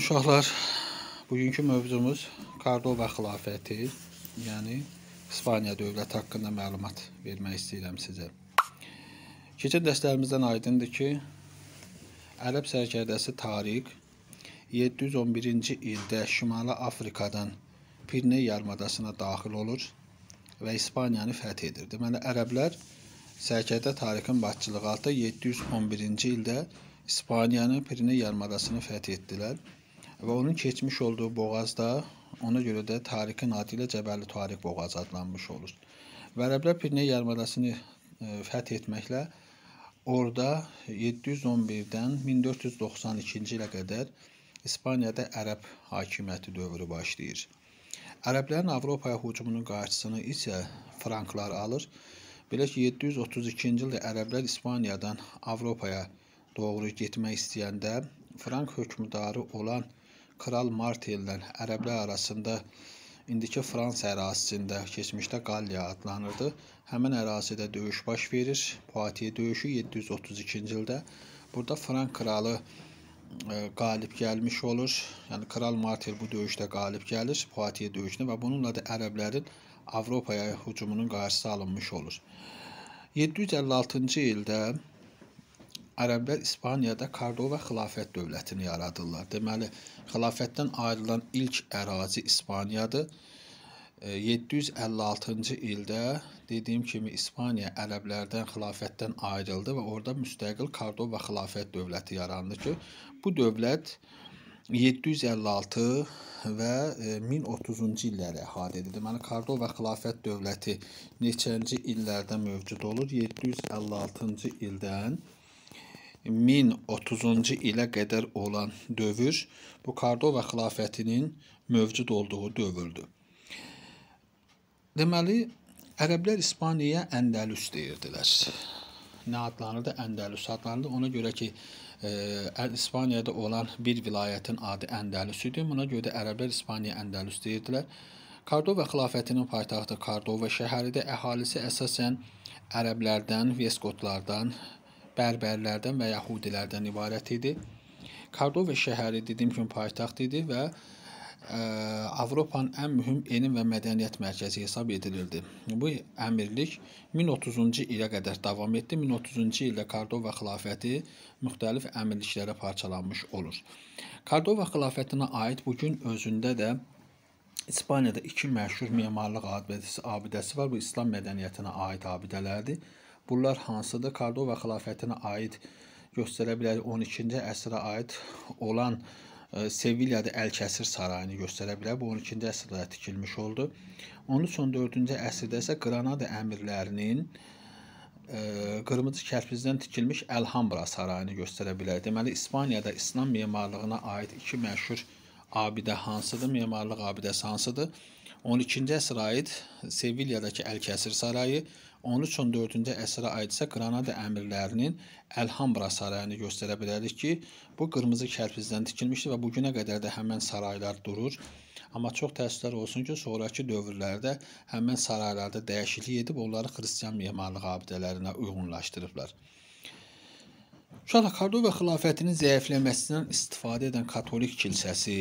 Uşaqlar, bugünkü mövzumuz Kordova xilafəti, yəni İspaniya dövləti haqqında məlumat vermək istəyirəm sizə. Keçən dərslərimizdən aydındır ki, Ərəb sərkərdəsi Tariq 711-ci ildə Şimali Afrikadan Pirney yarımadasına daxil olur və İspaniyanı fəth edir. Deməli, ərəblər sərkərdə Tariqin başçılığı altında 711-ci ildə İspaniyanı Pirney yarımadasını fəth etdilər və onun keçmiş olduğu boğazda ona görə də Tariqin adı ilə Cəbəli Tariq boğazı adlanmış olur. Və ərəblər Pirney yarımadasını e, fəth etməklə orada 711-dən 1492-ci ilə qədər İspaniyada ərəb hakimiyyəti dövrü başlayır. Ərəblərin Avropaya hücumunun qarşısını isə franklar alır. Belə ki, 732-ci ildə ərəblər İspaniyadan Avropaya doğru getmək istəyəndə Frank hökmdarı olan Kral Martellə ərəblər arasında indiki Fransa ərazisində, keçmişdə Qalliya adlanırdı. Həmin ərazidə döyüş baş verir. Poitiers döyüşü 732-ci ildə. Burada Frank kralı e, qalib gəlmiş olur. Yəni Kral Martel bu döyüşdə qalib gəlir Poitiers döyüşünə və bununla da ərəblərin Avropaya hücumunun qarşısı alınmış olur. 756-cı ildə ərəblər İspaniyada Kordova xilafət dövlətini yaradırlar. Deməli, xilafətdən ayrılan ilk ərazi İspaniyadır. 756-cı e, ildə dediyim kimi İspaniya ərəblərdən xilafətdən ayrıldı və orada müstəqil Kordova xilafət dövləti yarandı ki, bu dövlət 756 və 1030-cu e, illəri əhatə edir. Deməli, Kordova xilafət dövləti neçənci illərdə mövcud olur? 756-cı ildən 1030-cu ilə qədər olan dövr bu Kordova xilafətinin mövcud olduğu dövrdür. Deməli, ərəblər İspaniyaya Əndəlüs deyirdilər. Nə adlanırdı? Əndəlüs adlanırdı. Ona görə ki, e, İspaniyada olan bir vilayətin adı Əndəlüs idi. Buna görə də ərəblər İspaniyaya Əndəlüs deyirdilər. Kordova xilafətinin paytaxtı Kordova şəhəridir. Əhalisi əsasən ərəblərdən, veskotlardan, bərbərlərdən və yahudilərdən ibarət idi. Kordova şəhəri dediyim kimi paytaxt idi və ə, e, Avropanın ən mühüm elm və mədəniyyət mərkəzi hesab edilirdi. Bu əmirlik 1030-cu ilə qədər davam etdi. 1030-cu ildə Kordova xilafəti müxtəlif əmirliklərə parçalanmış olur. Kordova xilafətinə aid bu gün özündə də İspaniyada iki məşhur memarlıq abidəsi, abidəsi var. Bu İslam mədəniyyətinə aid abidələrdir. Bunlar hansıdır? Kordova xilafətinə aid göstərə bilərik 12-ci əsrə aid olan e, Sevilliyada Əl-Kəsir sarayını göstərə bilər. Bu 12-ci əsrdə tikilmiş oldu. 13-14-cü əsrdə isə Qranada əmirlərinin e, qırmızı kərpicdən tikilmiş Elhambra sarayını göstərə bilər. Deməli, İspaniyada İslam memarlığına aid iki məşhur abidə hansıdır? Memarlıq abidəsi hansıdır? 12-ci əsrə aid Sevilliyadakı Əl-Kəsir sarayı, 13-14-cü əsrə aid isə Qranada əmirlərinin Əlhambra sarayını göstərə bilərik ki, bu qırmızı kərpicdən tikilmişdir və bu günə qədər də həmən saraylar durur. Amma çox təəssüflər olsun ki, sonrakı dövrlərdə həmən saraylarda dəyişiklik edib onları xristian memarlıq abidələrinə uyğunlaşdırıblar. Uşaqlar, Kordova xilafətinin zəifləməsindən istifadə edən katolik kilsəsi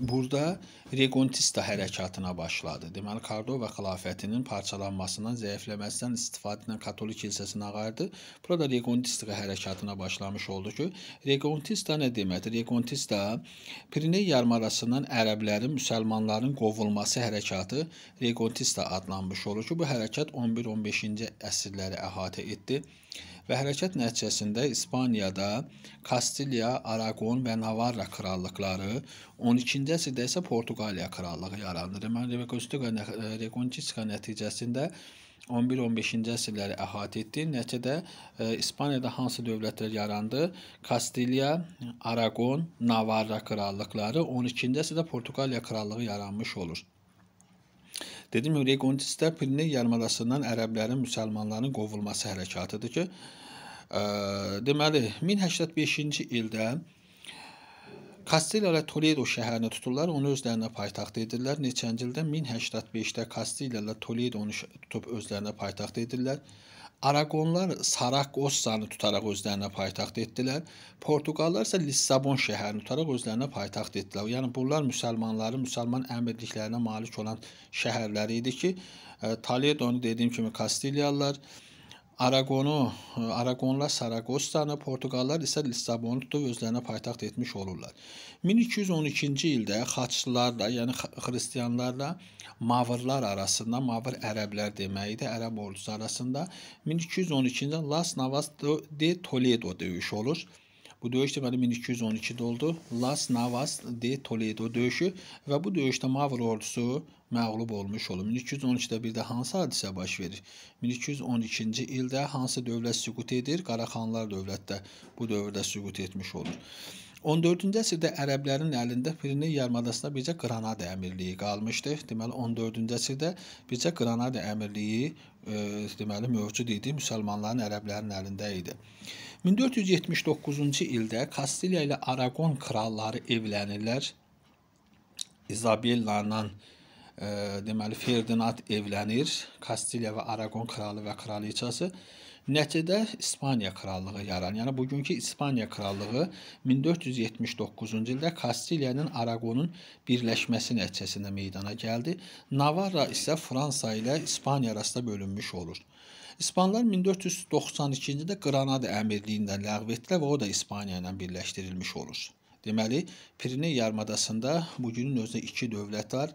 burada Regontista hərəkatına başladı. Deməli, Kordova xilafətinin parçalanmasından, zəifləməsindən istifadə edən Katolik kilsəsinin ağardı. Burada Regontista hərəkatına başlamış oldu ki, Regontista nə deməkdir? Regontista Piriney yarımadasından ərəblərin, müsəlmanların qovulması hərəkatı Regontista adlanmış olur ki, bu hərəkat 11-15-ci əsrləri əhatə etdi və hərəkat nəticəsində İspaniyada Kastiliya, Araqon və Navarra krallıqları, 12-ci əsrdə isə Portuqaliya krallığı yarandı. Deməli, Reconquista nəticəsində 11-15-ci əsrləri əhatə etdi. Nəticədə e, İspaniyada hansı dövlətlər yarandı? Kastiliya, Araqon, Navarra krallıqları, 12-ci əsrdə Portuqaliya krallığı yaranmış olur. Dedim, Reqontistlər Piriney yarımadasından ərəblərin, müsəlmanların qovulması hərəkatıdır ki, ə, deməli 1085-ci ildə Kastiliya ilə Toledo şəhərini tuturlar, onu özlərinə paytaxt edirlər. Neçənci ildə 1085-də Kastiliya ilə Toledonu tutub özlərinə paytaxt edirlər. Araqonlar Saragossa'nı tutaraq özlərinə paytaxt etdilər. Portuqallar isə Lissabon şəhərini tutaraq özlərinə paytaxt etdilər. Yəni bunlar müsəlmanların müsəlman əmirliklərinə malik olan şəhərlər idi ki, e, Toledonu dediyim kimi Kastiliyalılar, Aragonu, Aragonlar Saragossanı, Portuqallar isə Lissabonu tutub özlərinə paytaxt etmiş olurlar. 1212-ci ildə xaçlılarla, yəni xristianlarla Mavrlar arasında, Mavr ərəblər deməkdir, ərəb ordusu arasında 1212-ci Las Navas de Toledo döyüşü olur. Bu döyüş deməli 1212-də oldu. Las Navas de Toledo döyüşü və bu döyüşdə Mavr ordusu məğlub olmuş olur. 1212-də bir də hansı hadisə baş verir? 1212-ci ildə hansı dövlət süqut edir? Qaraxanlar dövlətdə bu dövrdə süqut etmiş olur. 14-cü əsrdə ərəblərin əlində Piriney yarımadasında bircə Qranada əmirliyi qalmışdı. Deməli 14-cü əsrdə bircə Qranada əmirliyi e, deməli mövcud idi. Müsəlmanların ərəblərin əlində idi. 1479-cu ildə Kastiliya ilə Aragon kralları evlənirlər. İzabella ilə e, deməli Ferdinand evlənir. Kastiliya və Aragon kralı və kraliçası. Nəticədə İspaniya krallığı yaranır. Yəni bugünkü İspaniya krallığı 1479-cu ildə Kastiliyanın Aragonun birləşməsi nəticəsində meydana gəldi. Navarra isə Fransa ilə İspaniya arasında bölünmüş olur. İspanlar 1492-ci ildə Qranada əmirliyindən ləğv etdilər və o da İspaniya ilə birləşdirilmiş olur. Deməli, Piriney yarımadasında bu günün özü iki dövlət var.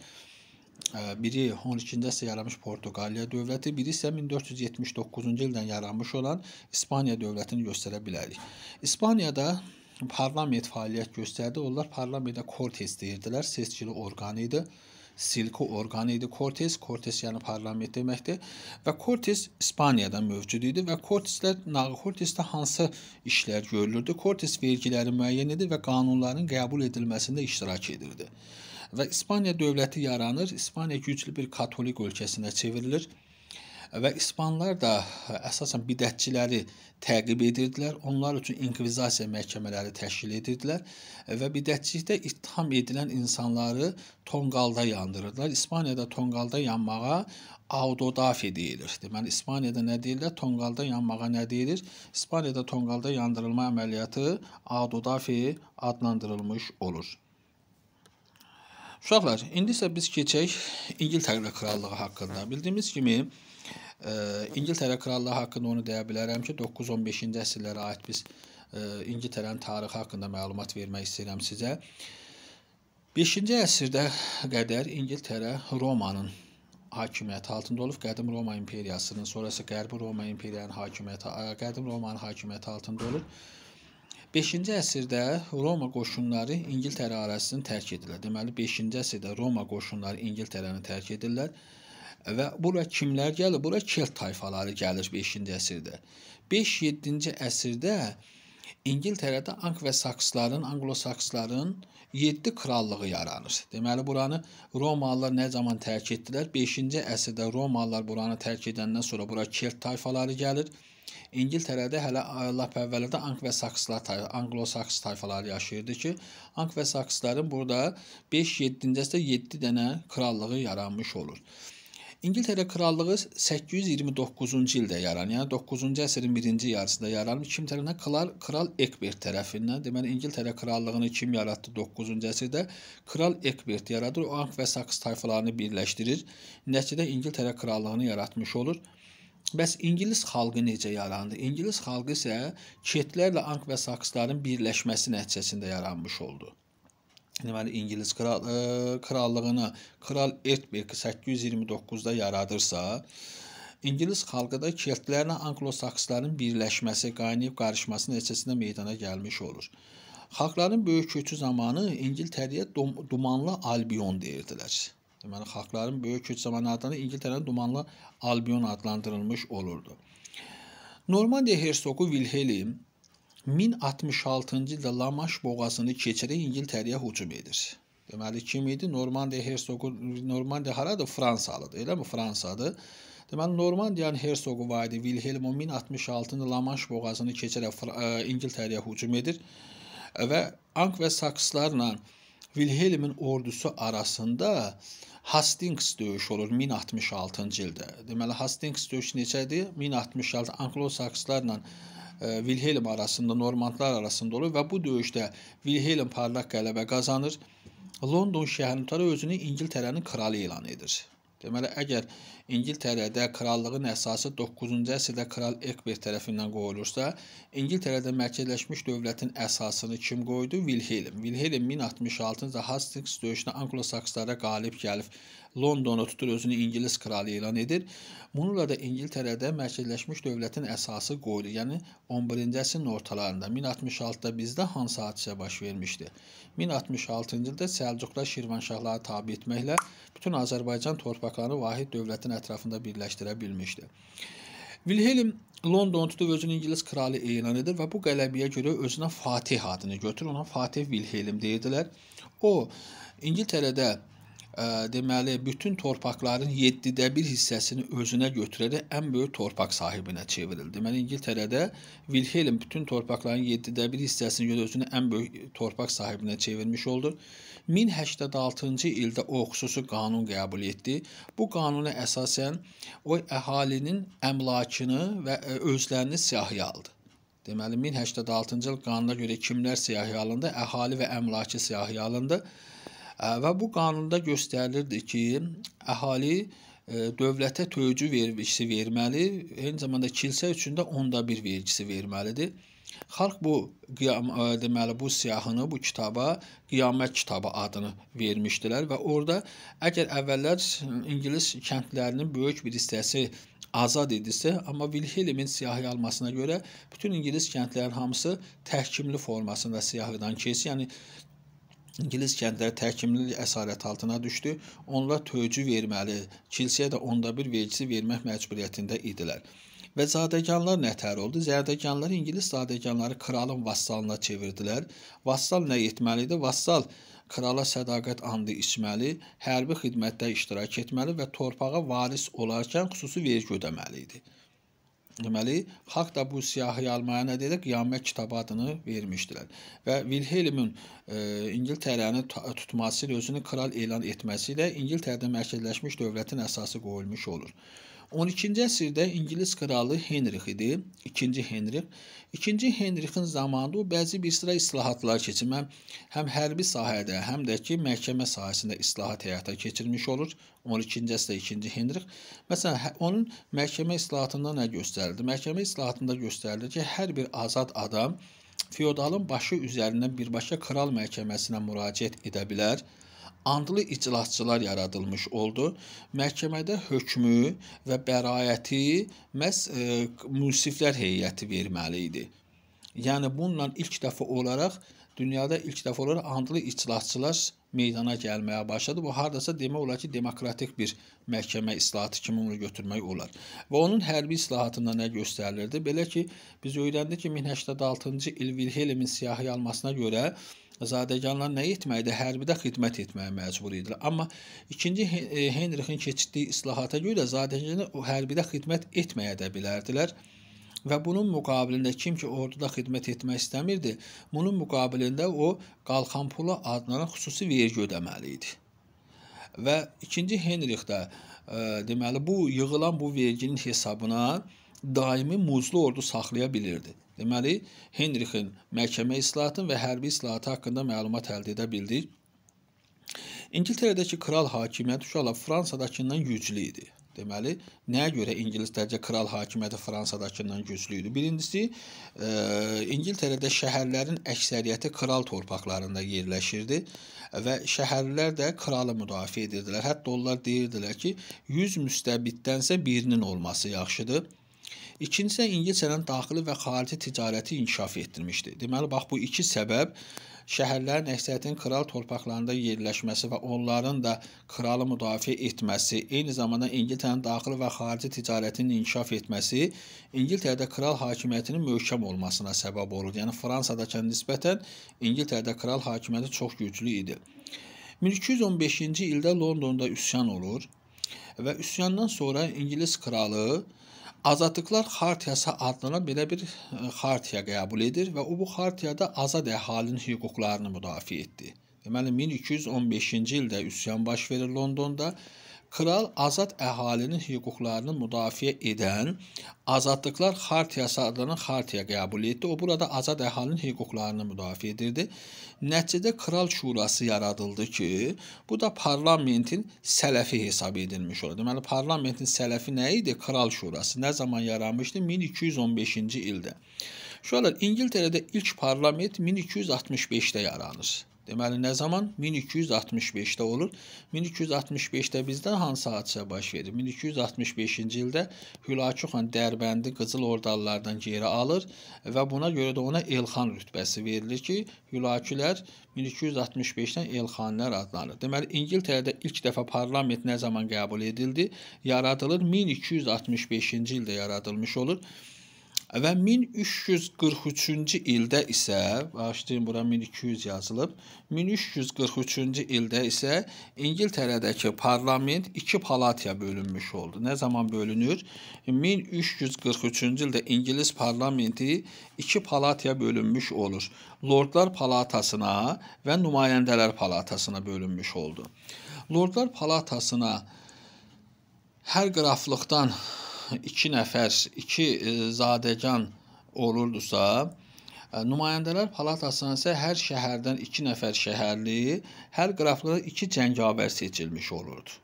Biri 12-ci əsrdə yaranmış Portuqaliya dövləti, biri isə 1479-cu ildən yaranmış olan İspaniya dövlətini göstərə bilərik. İspaniyada parlament fəaliyyət göstərdi. Onlar parlamentdə Cortes deyirdilər, seçkili orqanı idi silki orqanı idi Cortes. Cortes yəni parlament deməkdir. Və Cortes İspaniyada mövcud idi və Corteslər Cortesdə hansı işlər görülürdü? Cortes vergiləri müəyyən edir və qanunların qəbul edilməsində iştirak edirdi. Və İspaniya dövləti yaranır. İspaniya güclü bir katolik ölkəsinə çevrilir və İspanlar da əsasən bidətçiləri təqib edirdilər. Onlar üçün inkvizasiya məhkəmələri təşkil edirdilər və bidətçilikdə ittiham edilən insanları tonqalda yandırırdılar. İspaniyada tonqalda yanmağa autodafi deyilir. Deməli İspaniyada nə deyirlər? Tonqalda yanmağa nə deyilir? İspaniyada tonqalda yandırılma əməliyyatı autodafi adlandırılmış olur. Uşaqlar, indi isə biz keçək İngiltərə krallığı haqqında. Bildiyimiz kimi İngiltərə krallığı haqqında onu deyə bilərəm ki, 9-15-ci əsrlərə aid biz İngiltərənin tarixi haqqında məlumat vermək istəyirəm sizə. 5-ci əsrdə qədər İngiltərə Romanın hakimiyyəti altında olub. Qədim Roma imperiyasının, sonrası Qərbi Roma imperiyanın hakimiyyəti, Qədim Romanın hakimiyyəti altında olur. 5-ci əsrdə Roma qoşunları İngiltərə ərazisini tərk edirlər. Deməli 5-ci əsrdə Roma qoşunları İngiltərəni tərk edirlər və bura kimlər gəlir? Bura Kelt tayfaları gəlir 5-ci əsrdə. 5-7-ci əsrdə İngiltərədə Ank və Saksların, Anglo-Saksların 7 krallığı yaranır. Deməli buranı Romalılar nə zaman tərk etdilər? 5-ci əsrdə Romalılar buranı tərk edəndən sonra bura Kelt tayfaları gəlir. İngiltərədə hələ lap əvvəldə Ank və Sakslar, Anglo-Saks tayfaları yaşayırdı ki, Ank və Saksların burada 5-7-ci əsrdə 7 dənə krallığı yaranmış olur. İngiltərə krallığı 829-cu ildə yaranır. Yəni 9-cu əsrin birinci yarısında yaranır. Kim tərəfindən? Kral, Kral Ekbert tərəfindən. Deməli İngiltərə krallığını kim yaratdı 9-cu əsrdə? Kral Ekbert yaradır. O Ank və Saks tayfalarını birləşdirir. Nəticədə İngiltərə krallığını yaratmış olur. Bəs İngilis xalqı necə yarandı? İngilis xalqı isə ketlərlə Ank və Saksların birləşməsi nəticəsində yaranmış oldu. Deməli İngilis kral, ə, e, krallığını Kral Edberg 829-da yaradırsa, İngilis xalqı da keltlərlə anglosaksların birləşməsi, qaynayıb qarışması nəticəsində meydana gəlmiş olur. Xalqların böyük köçü zamanı İngiltərəyə Dumanlı Albion deyirdilər. Deməli xalqların böyük köç zamanı adını İngiltərənin Dumanlı Albion adlandırılmış olurdu. Normandiya hersoqu Wilhelm 1066-cı ildə Lamaş boğazını keçərək İngiltərəyə hücum edir. Deməli kim idi? Normandiya hersoqu Normandiya haradır? Fransalıdır. Eləmi? Fransadır. Deməli Normandiyanın hersoqu var idi. Wilhelm 1066-cı ildə Lamaş boğazını keçərək İngiltərəyə hücum edir və Ank və Sakslarla Wilhelmin ordusu arasında Hastings döyüşü olur 1066-cı ildə. Deməli Hastings döyüşü neçədir? 1066 Anglo-Sakslarla e, Wilhelm arasında, Normandlar arasında olur və bu döyüşdə Wilhelm parlaq qələbə qazanır. London tutaraq özünü İngiltərənin kralı elan edir. Deməli, əgər İngiltərədə krallığın əsası 9-cu əsrdə kral Ekbert tərəfindən qoyulursa, İngiltərədə mərkəzləşmiş dövlətin əsasını kim qoydu? Wilhelm. Wilhelm 1066-cı Hastings döyüşündə Anglo-Sakslara qalib gəlib Londonu tutur özünü İngilis kralı elan edir. Bununla da İngiltərədə mərkəzləşmiş dövlətin əsası qoyulur. Yəni 11-ci əsrin ortalarında 1066-da bizdə hansı hadisə baş vermişdi? 1066-cı ildə Səlcuqlar Şirvanşahları tabe etməklə bütün Azərbaycan torpaqlarını vahid dövlətin ətrafında birləşdirə bilmişdi. Wilhelm Londonu tutub özünü İngilis kralı elan edir və bu qələbəyə görə özünə Fatih adını götürür. Ona Fatih Wilhelm deyirdilər. O İngiltərədə deməli bütün torpaqların 7də 1 hissəsini özünə götürərək ən böyük torpaq sahibinə çevrildi. Deməli İngiltərədə Wilhelm bütün torpaqların 7də 1 hissəsini özünü ən böyük torpaq sahibinə çevirmiş oldu. 1086-cı ildə o xüsusi qanun qəbul etdi. Bu qanuna əsasən o əhalinin əmlakını və özlərini siyahıya aldı. Deməli 1086-cı il qanuna görə kimlər siyahıya alındı? Əhali və əmlakı siyahıya alındı. Və bu qanunda göstərilirdi ki, əhali dövlətə töycü vergisi verməli, eyni zamanda kilsə üçün də onda bir vergisi verməlidir. Xalq bu qiyam deməli bu siyahını, bu kitaba Qiyamət kitabı adını vermişdilər və orada əgər əvvəllər ingilis kəndlərinin böyük bir hissəsi azad idisə, amma Wilhelmin siyahı almasına görə bütün ingilis kəndlərinin hamısı təhkimli formasında siyahıdan keçdi. Yəni İngilis kəndləri təhkimli əsarət altına düşdü. Onlar töycü verməli, kilsəyə də onda bir vergisi vermək məcburiyyətində idilər. Və zadəganlar nətər oldu? Zərdəganlar İngilis zadəganları kralın vassalına çevirdilər. Vassal nə etməli idi? Vassal krala sədaqət andı içməli, hərbi xidmətdə iştirak etməli və torpağa varis olarkən xüsusi vergi ödəməli idi. Deməli, xalq da bu siyahı almaya nə dedi? Qiyamət kitabı adını vermişdilər. Və Wilhelmin e, İngiltərəni tutması ilə özünü kral elan etməsi ilə İngiltərədə mərkəzləşmiş dövlətin əsası qoyulmuş olur. 12-ci əsrdə İngilis kralı Henrix idi, 2-ci Henrix. 2-ci Henrixin zamanında o bəzi bir sıra islahatlar keçir. Mən həm hərbi sahədə, həm də ki, məhkəmə sahəsində islahat həyata keçirmiş olur. 12-ci əsrdə 2-ci Henrix. Məsələn, hə, onun məhkəmə islahatında nə göstərildi? Məhkəmə islahatında göstərilir ki, hər bir azad adam feodalın başı üzərindən birbaşa kral məhkəməsinə müraciət edə bilər andlı iclasçılar yaradılmış oldu. Məhkəmədə hökmü və bəraəti məhz e, münsiflər heyəti verməli idi. Yəni bununla ilk dəfə olaraq dünyada ilk dəfə olaraq andlı iclasçılar meydana gəlməyə başladı. Bu hardasa demək olar ki, demokratik bir məhkəmə islahatı kimi onu götürmək olar. Və onun hərbi islahatında nə göstərilirdi? Belə ki, biz öyrəndik ki, 1086-cı il Wilhelmin siyahı almasına görə zadəganlar nə etməkdə? Hərbidə xidmət etməyə məcbur idilər. Amma 2-ci e, Henrixin keçirdiyi islahata görə zadəganlar hərbidə xidmət etməyə də bilərdilər. Və bunun müqabilində kim ki orduda xidmət etmək istəmirdi, bunun müqabilində o qalxan pulu adlanan xüsusi vergi ödəməli idi. Və 2-ci Henrix də e, deməli bu yığılan bu verginin hesabına daimi muzlu ordu saxlaya bilirdi. Deməli, Henrixin məhkəmə islahatı və hərbi islahatı haqqında məlumat əldə edə bildik. İngiltərədəki kral hakimiyyəti uşaqlar Fransadakından güclü idi. Deməli, nəyə görə İngilislərcə kral hakimiyyəti Fransadakından güclü idi? Birincisi, e, İngiltərədə şəhərlərin əksəriyyəti kral torpaqlarında yerləşirdi və şəhərlər də kralı müdafiə edirdilər. Hətta onlar deyirdilər ki, 100 müstəbiddənsə birinin olması yaxşıdır. İkincisi İngiltərənin daxili və xarici ticarəti inkişaf etdirmişdi. Deməli, bax bu iki səbəb şəhərlərin əksəriyyətinin kral torpaqlarında yerləşməsi və onların da kralı müdafiə etməsi, eyni zamanda İngiltərənin daxili və xarici ticarətinin inkişaf etməsi İngiltərədə kral hakimiyyətinin möhkəm olmasına səbəb olur. Yəni Fransadakı nisbətən İngiltərədə kral hakimiyyəti çox güclü idi. 1215-ci ildə Londonda üsyan olur və üsyandan sonra İngilis kralı Azadlıqlar Xartiyası adlanan belə bir e, xartiya qəbul edir və o bu xartiyada azad əhalinin hüquqlarını müdafiə etdi. Deməli 1215-ci ildə üsyan baş verir Londonda. Kral azad əhalinin hüquqlarını müdafiə edən Azadlıqlar Xartiyası adlanan xartiya qəbul etdi. O burada azad əhalinin hüquqlarını müdafiə edirdi. Nəticədə Kral Şurası yaradıldı ki, bu da parlamentin sələfi hesab edilmiş olur. Deməli parlamentin sələfi nə idi? Kral Şurası. Nə zaman yaranmışdı? 1215-ci ildə. Şöyle İngiltərədə ilk parlament 1265-də yaranır. Deməli nə zaman? 1265-də olur. 1265-də bizdə hansı hadisə baş verir? 1265-ci ildə Hülakü xan Dərbəndi Qızıl Ordalılardan geri alır və buna görə də ona Elxan rütbəsi verilir ki, Hülakülər 1265-dən Elxanlar adlanır. Deməli İngiltərədə ilk dəfə parlament nə zaman qəbul edildi? Yaradılır 1265-ci ildə yaradılmış olur. Və 1343-cü ildə isə, bağışlayın bura 1200 yazılıb, 1343-cü ildə isə İngiltərədəki parlament iki palataya bölünmüş oldu. Nə zaman bölünür? 1343-cü ildə İngilis parlamenti iki palataya bölünmüş olur. Lordlar palatasına və nümayəndələr palatasına bölünmüş oldu. Lordlar palatasına hər qraflıqdan 2 nəfər, 2 e, zadəgan olurdusa, e, nümayəndələr palatasına isə hər şəhərdən 2 nəfər şəhərli, hər qraflıqda 2 cəngavər seçilmiş olurdu.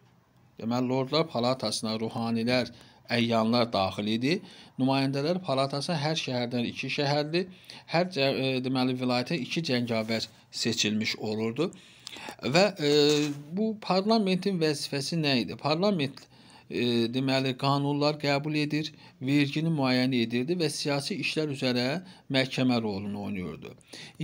Deməli, Lordlar palatasına ruhanilər, əyyanlar daxil idi. Nümayəndələr palatasına hər şəhərdən 2 şəhərli, hər e, deməli vilayətə 2 cəngavər seçilmiş olurdu. Və e, bu parlamentin vəzifəsi nə idi? Parlament e, deməli qanunlar qəbul edir, vergini müəyyən edirdi və siyasi işlər üzrə məhkəmə rolunu oynayırdı.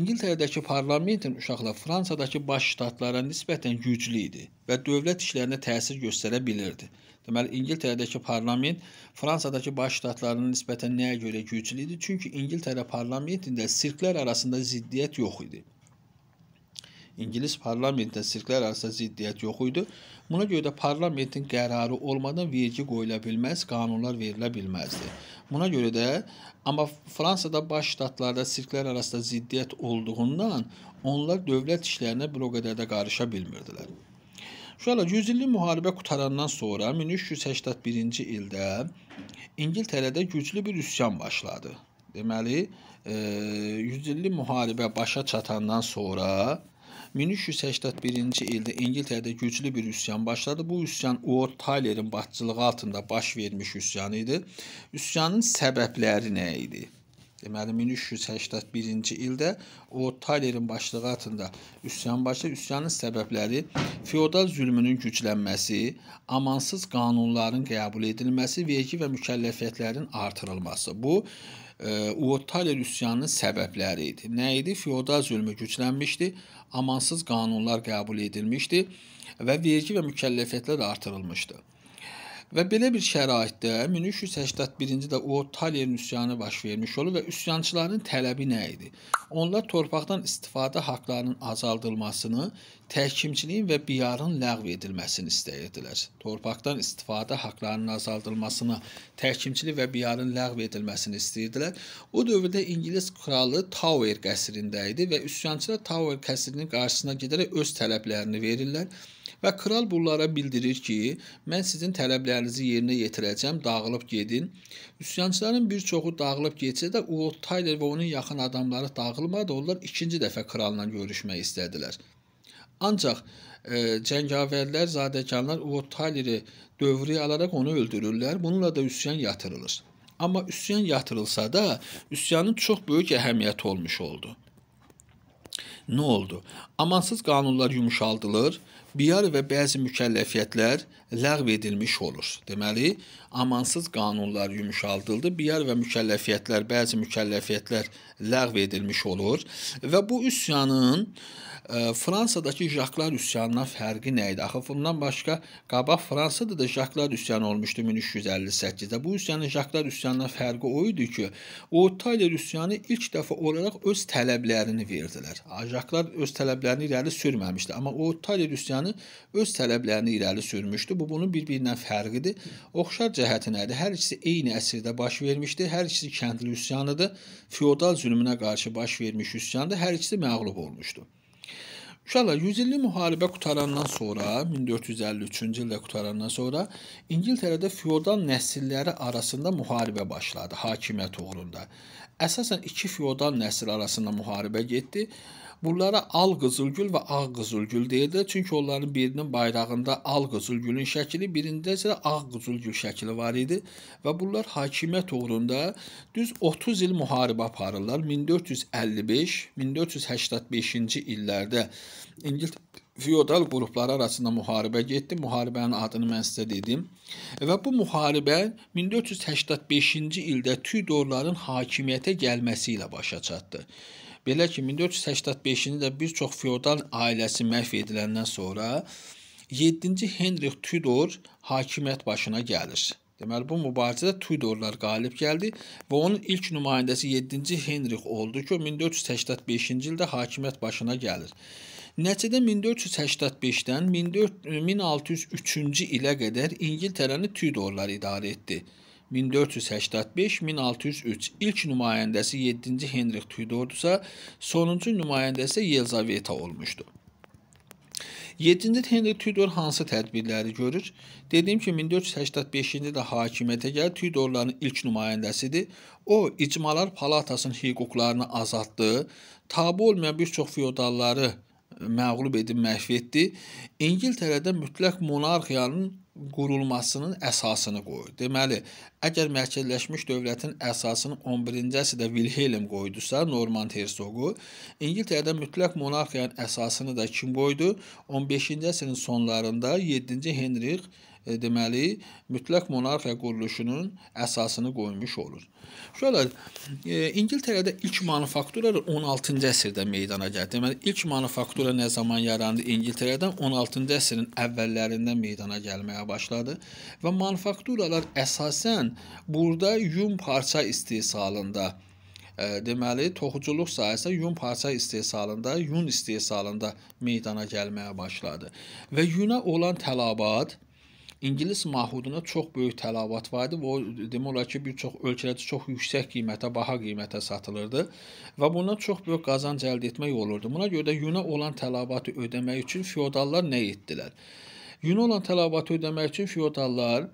İngiltərədəki parlamentin uşaqlar Fransadakı baş ştatlara nisbətən güclü idi və dövlət işlərinə təsir göstərə bilirdi. Deməli İngiltərədəki parlament Fransadakı baş ştatlarına nisbətən nəyə görə güclü idi? Çünki İngiltərə parlamentində sirklər arasında ziddiyyət yox idi. İngilis parlamentində sirklər arasında ziddiyyət yox idi. Buna görə də parlamentin qərarı olmadan vergi qoyula bilməz, qanunlar verilə bilməzdi. Buna görə də amma Fransada baş ştatlarda sirklər arasında ziddiyyət olduğundan onlar dövlət işlərinə bir o qədər də qarışa bilmirdilər. Şöyle 100 illik müharibə qutarandan sonra 1381-ci ildə İngiltərədə güclü bir üsyan başladı. Deməli, 100 illik müharibə başa çatandan sonra 1381-ci ildə İngiltərədə güclü bir üsyan başladı. Bu üsyan Lord Tylerin başçılığı altında baş vermiş üsyan idi. Üsyanın səbəbləri nə idi? Deməli 1381-ci ildə Lord Tylerin başçılığı altında üsyan başladı. Üsyanın səbəbləri feodal zülmünün güclənməsi, amansız qanunların qəbul edilməsi, vergi və mükəlləfiyyətlərin artırılması. Bu Uotaler üsyanının səbəbləri idi. Nə idi? Feodal zülmü güclənmişdi, amansız qanunlar qəbul edilmişdi və vergi və mükəlləfiyyətlər artırılmışdı. Və belə bir şəraitdə 1381-ci də o Talerin üsyanı baş vermiş olur və üsyançıların tələbi nə idi? Onlar torpaqdan istifadə haqqlarının azaldılmasını, təhkimçiliyin və biyarın ləğv edilməsini istəyirdilər. Torpaqdan istifadə haqqlarının azaldılmasını, təhkimçilik və biyarın ləğv edilməsini istəyirdilər. O dövrdə İngilis kralı Tower qəsrində idi və üsyançılar Tower qəsrinin qarşısına gedərək öz tələblərini verirlər Və kral bunlara bildirir ki, mən sizin tələblərinizi yerinə yetirəcəm, dağılıb gedin. Üsyançıların bir çoxu dağılıb getsə də Uolt Tyler və onun yaxın adamları dağılmadı. Onlar ikinci dəfə kralla görüşmək istədilər. Ancaq e, cəngavərlər, zadəkanlar Uolt Tyleri dövrəyə alaraq onu öldürürlər. Bununla da üsyan yatırılır. Amma üsyan yatırılsa da, üsyanın çox böyük əhəmiyyəti olmuş oldu. Nə oldu? Amansız qanunlar yumşaldılır biyar və bəzi mükəlləfiyyətlər ləğv edilmiş olur. Deməli, amansız qanunlar yumşaldıldı, biyar və mükəlləfiyyətlər, bəzi mükəlləfiyyətlər ləğv edilmiş olur və bu üsyanın Fransadakı Jaklar üsyanından fərqi nə idi? Axı bundan başqa qabaq Fransada da Jaklar üsyanı olmuşdu 1358-də. Bu üsyanın Jaklar üsyanından fərqi o idi ki, o Tyler üsyanı ilk dəfə olaraq öz tələblərini verdilər. Jaklar öz tələblərini irəli sürməmişdi, amma o Tyler üsyanı öz tələblərini irəli sürmüşdü. Bu bunun bir-birindən fərqidir. Oxşar cəhəti nədir? Hər ikisi eyni əsrdə baş vermişdi. Hər ikisi kəndli üsyanıdır. Feodal zülmünə qarşı baş vermiş üsyandır. Hər ikisi məğlub olmuşdu. Uşaqlar 100 illik müharibə qutarandan sonra, 1453-cü ildə qutarandan sonra İngiltərədə feodal nəsilləri arasında müharibə başladı hakimiyyət uğrunda. Əsasən iki feodal nəsil arasında müharibə getdi. Bunlara al qızılgül və ağ qızılgül deyirlər. Çünki onların birinin bayrağında al qızılgülün şəkli, birində isə ağ qızılgül şəkli var idi və bunlar hakimiyyət uğrunda düz 30 il müharibə aparırlar. 1455-1485-ci illərdə İngiltərə feodal qrupları arasında müharibə getdi. Müharibənin adını mən sizə dedim. Və bu müharibə 1485-ci ildə Tudorların hakimiyyətə gəlməsi ilə başa çatdı. Belə ki, 1485-ci ildə bir çox feodal ailəsi məhv ediləndən sonra 7-ci Henrik Tudor hakimiyyət başına gəlir. Deməli bu mübarizədə Tudorlar qalib gəldi və onun ilk nümayəndəsi 7-ci Henrik oldu ki, o 1485-ci ildə hakimiyyət başına gəlir. Nəticədə 1485-dən 1603-cü ilə qədər İngiltərəni Tudorlar idarə etdi. 1485-1603 ilk nümayəndəsi 7-ci Henrik Tudordursa, sonuncu nümayəndəsi Yelzaveta olmuşdu. 7-ci Henrik Tudor hansı tədbirləri görür? Dediyim ki, 1485-ci ildə hakimiyyətə gəlir, Tudorların ilk nümayəndəsidir. O, İcmalar Palatasının hüquqlarını azaltdı, tabe olmayan bir çox feodalları məğlub edib məhv etdi. İngiltərədə mütləq monarxiyanın qurulmasının əsasını qoyur. Deməli, əgər mərkəzləşmiş dövlətin əsasını 11-ci əsrdə Wilhelm qoydusa, Norman Hersoqu, İngiltərədə mütləq monarxiyanın əsasını da kim qoydu? 15-ci əsrin sonlarında 7-ci Henrik deməli, mütləq monarxiya quruluşunun əsasını qoymuş olur. Şöyle, e, İngiltərədə ilk manufaktura 16-cı əsrdə meydana gəldi. Deməli, ilk manufaktura nə zaman yarandı İngiltərədən? 16-cı əsrin əvvəllərində meydana gəlməyə başladı və manufakturalar əsasən burada yun parça istehsalında e, deməli toxuculuq sahəsində yun parça istehsalında, yun istehsalında meydana gəlməyə başladı. Və yuna olan tələbat İngilis mahuduna çox böyük tələbat var idi və o demək olar ki, bir çox ölkələrdə çox yüksək qiymətə, baha qiymətə satılırdı və bundan çox böyük qazanc əldə etmək olurdu. Buna görə də yuna olan tələbatı ödəmək üçün feodallar nə etdilər? Yuna olan tələbatı ödəmək üçün feodallar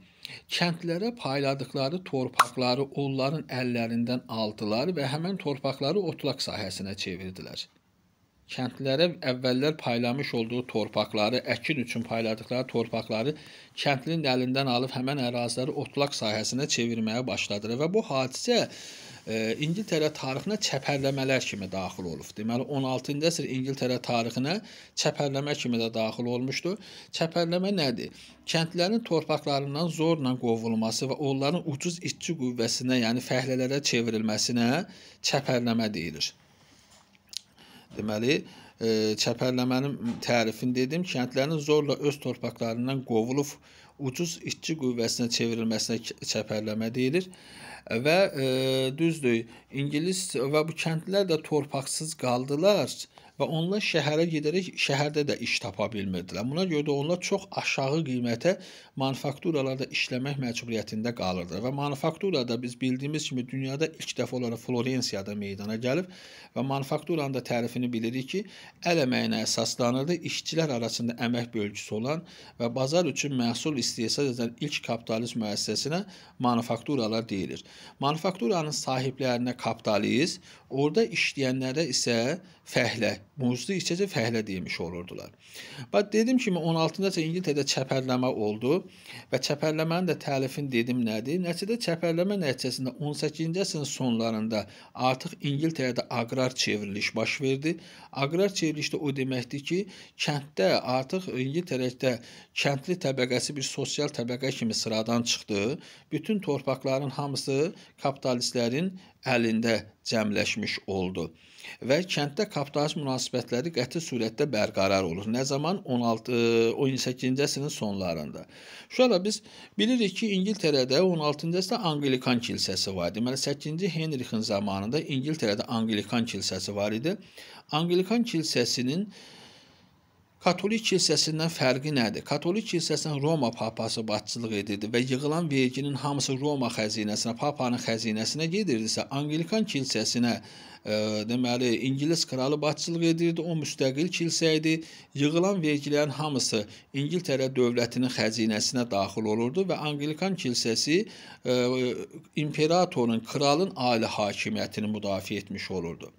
kəndlərə payladıkları torpaqları onların əllərindən aldılar və həmin torpaqları otlaq sahəsinə çevirdilər kəndlilərə əvvəllər paylamış olduğu torpaqları, əkin üçün payladıkları torpaqları kəndlinin əlindən alıb həmin əraziləri otlaq sahəsinə çevirməyə başladılar və bu hadisə e, İngiltərə tarixinə çəpərləmələr kimi daxil olub. Deməli 16-cı əsr İngiltərə tarixinə çəpərləmə kimi də daxil olmuşdu. Çəpərləmə nədir? Kəndlərin torpaqlarından zorla qovulması və onların ucuz işçi qüvvəsinə, yəni fəhlələrə çevrilməsinə çəpərləmə deyilir. Deməli, e, çəpərləmənin tərifini dedim. Kəndlərin zorla öz torpaqlarından qovulub ucuz işçi qüvvəsinə çevrilməsinə çəpərləmə deyilir. Və e, düzdür, ingilis və bu kəndlilər də torpaqsız qaldılar və onlar şəhərə gedərək şəhərdə də iş tapa bilmirdilər. Buna görə də onlar çox aşağı qiymətə manufakturalarda işləmək məcburiyyətində qalırdılar və manufakturada biz bildiyimiz kimi dünyada ilk dəfə olaraq Florensiyada meydana gəlib və manufakturanın da tərifini bilirik ki, əl əməyinə əsaslanırdı. İşçilər arasında əmək bölgüsü olan və bazar üçün məhsul istehsal edən ilk kapitalist müəssisəsinə manufakturalar deyilir. Manufakturanın sahiblərinə kapitalist, orada işləyənlərə isə fəhlə, muzlu işçəcə fəhlə demiş olurdular. Bax dedim kimi 16-cı əsrdə İngiltərədə çəpərləmə oldu və çəpərləmənin də təlifini dedim nədir? Nəticədə çəpərləmə nəticəsində 18-ci əsrin sonlarında artıq İngiltərədə aqrar çevriliş baş verdi. Aqrar çevrilişdə o deməkdir ki, kənddə artıq İngiltərədə kəndli təbəqəsi bir sosial təbəqə kimi sıradan çıxdı. Bütün torpaqların hamısı kapitalistlərin əlində cəmləşmiş oldu və kənddə kapitalist münasibətləri qəti surətdə bərqərar olur. Nə zaman 16 18-ci əsrin sonlarında. Şöyle biz bilirik ki, İngiltərədə 16-cı əsrdə Anglikan kilsəsi var. Deməli 8-ci Henrikin zamanında İngiltərədə Anglikan kilsəsi var idi. Anglikan kilsəsinin Katolik kilsəsindən fərqi nədir? Katolik kilsəsindən Roma papası başçılıq edirdi və yığılan verginin hamısı Roma xəzinəsinə, papanın xəzinəsinə gedirdisə, Anglikan kilsəsinə ə, deməli İngilis kralı başçılıq edirdi. O müstəqil kilsə idi. Yığılan vergilərin hamısı İngiltərə dövlətinin xəzinəsinə daxil olurdu və Anglikan kilsəsi ə, imperatorun, kralın ali hakimiyyətini müdafiə etmiş olurdu.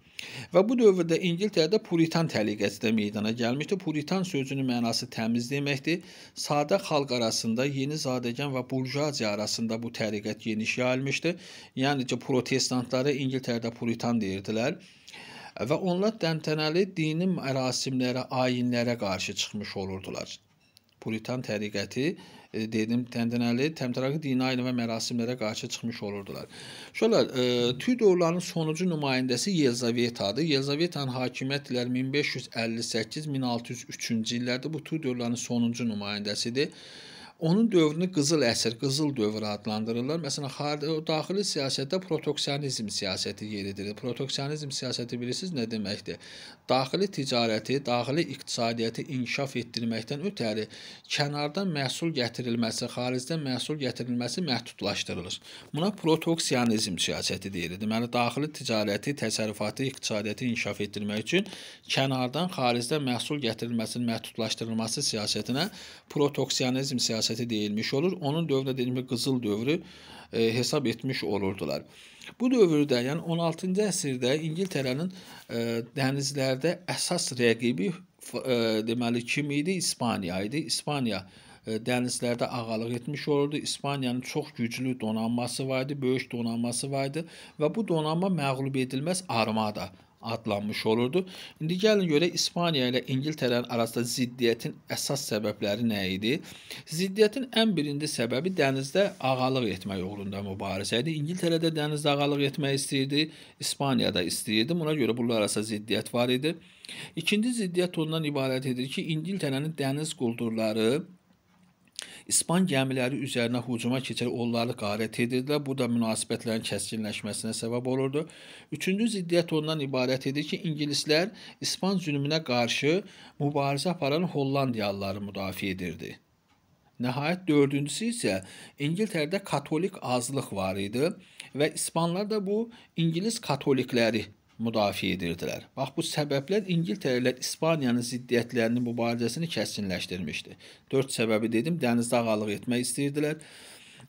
Və bu dövrdə İngiltərədə Puritan təliqəsi də meydana gəlmişdi. Puritan sözünün mənası təmiz deməkdir. Sadə xalq arasında yeni zadəgan və burjuaziya arasında bu təriqət geniş yayılmışdı. Yəni ki, protestantları İngiltərədə Puritan deyirdilər və onlar təntənəli dini mərasimlərə, ayinlərə qarşı çıxmış olurdular. Puritan təriqəti dedim təntənəli, təmtəraqlı dini ayin və mərasimlərə qarşı çıxmış olurdular. Şöyle e, Tudorların sonuncu nümayəndəsi Yelzavetadır. Yelzavetanın hakimiyyət illəri 1558-1603-cü illərdə bu Tudorların sonuncu nümayəndəsidir. Onun dövrünü qızıl əsr, qızıl dövr adlandırırlar. Məsələn, xarici daxili siyasətdə protoksionizm siyasəti yeridir. Protoksionizm siyasəti bilirsiniz nə deməkdir? Daxili ticarəti, daxili iqtisadiyyatı inkişaf etdirməkdən ötəri kənardan məhsul gətirilməsi, xaricdən məhsul gətirilməsi məhdudlaşdırılır. Buna protoksionizm siyasəti deyilir. Deməli, daxili ticarəti, təsərrüfatı, iqtisadiyyatı inkişaf etdirmək üçün kənardan, xaricdən məhsul gətirilməsinin məhdudlaşdırılması siyasətinə protoksionizm siyasəti siyasəti deyilmiş olur. Onun dövrdə dediyim qızıl dövrü e, hesab etmiş olurdular. Bu dövrdə, yəni 16-cı əsrdə İngiltərənin e, dənizlərdə əsas rəqibi e, deməli kim idi? İspaniya idi. İspaniya e, dənizlərdə ağalıq etmiş olurdu. İspaniyanın çox güclü donanması var idi, böyük donanması var idi və bu donanma məğlub edilməz armada adlanmış olurdu. İndi gəlin görək İspaniya ilə İngiltərənin arasında ziddiyyətin əsas səbəbləri nə idi? Ziddiyyətin ən birinci səbəbi dənizdə ağalıq etmək uğrunda mübarizə idi. İngiltərə də dənizdə ağalıq etmək istəyirdi, İspaniya da istəyirdi. Buna görə bunlar arasında ziddiyyət var idi. İkinci ziddiyyət ondan ibarət edir ki, İngiltərənin dəniz quldurları İspan gəmiləri üzərinə hücuma keçərək onları qarət edirdilər. Bu da münasibətlərin kəskinləşməsinə səbəb olurdu. Üçüncü ziddiyyət ondan ibarət edir ki, ingilislər İspan zülmünə qarşı mübarizə aparan Hollandiyalıları müdafiə edirdi. Nəhayət dördüncüsü isə İngiltərədə katolik azlıq var idi və İspanlar da bu İngilis katolikləri müdafiə edirdilər. Bax bu səbəblər İngiltərə ilə İspaniyanın ziddiyyətlərinin mübarizəsini kəskinləşdirmişdi. 4 səbəbi dedim, dənizdə ağalıq etmək istəyirdilər.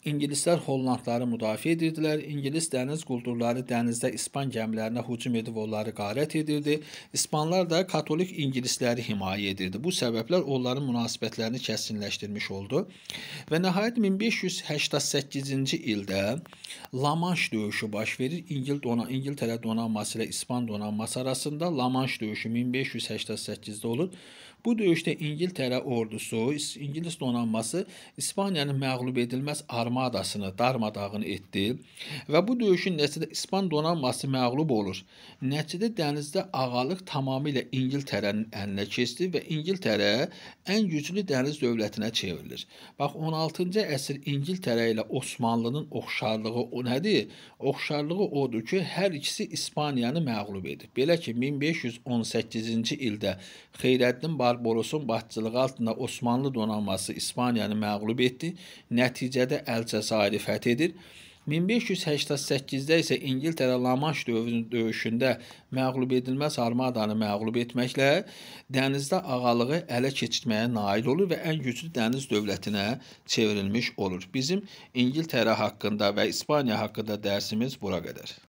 İngilislər Hollandları müdafiə edirdilər. İngilis dəniz quldurları dənizdə İspan gəmilərinə hücum edib onları qarət edirdi. İspanlar da katolik ingilisləri himayə edirdi. Bu səbəblər onların münasibətlərini kəskinləşdirmiş oldu. Və nəhayət 1588-ci ildə La Manche döyüşü baş verir. İngil dona İngiltərə donanması ilə İspan donanması arasında La Manche döyüşü 1588-də olur. Bu döyüşdə İngiltərə ordusu, İngilis donanması İspaniyanın məğlub edilməz armadasını darmadağın etdi və bu döyüşün nəticəsində İspan donanması məğlub olur. Nəticədə dənizdə ağalıq tamamilə İngiltərənin əlinə keçdi və İngiltərə ən güclü dəniz dövlətinə çevrilir. Bax 16-cı əsr İngiltərə ilə Osmanlının oxşarlığı o nədir? Oxşarlığı odur ki, hər ikisi İspaniyanı məğlub edib. Belə ki, 1518-ci ildə Xeyrəddin Bar Barbarosun başçılığı altında Osmanlı donanması İspaniyanı məğlub etdi. Nəticədə Əlcəzairi fəth edir. 1588-də isə İngiltərə La-Manş döyüşündə məğlub edilməz armadanı məğlub etməklə dənizdə ağalığı ələ keçirməyə nail olur və ən güclü dəniz dövlətinə çevrilmiş olur. Bizim İngiltərə haqqında və İspaniya haqqında dərsimiz bura qədər.